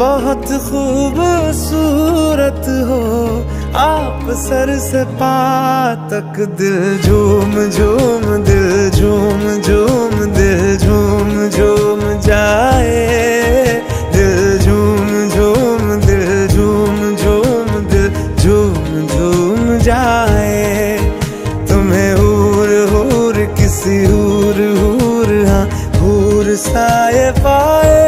बहुत खूबसूरत हो। आप सर से पा तक दिल झूम झूम, दिल झूम झूम, दिल झूम झूम जाए। दिल झूम झूम, दिल झूम झूम, दिल झूम झूम जाए। तुम्हें हूर हूर, किसी हूर हूर हाँ हूर साए पाए।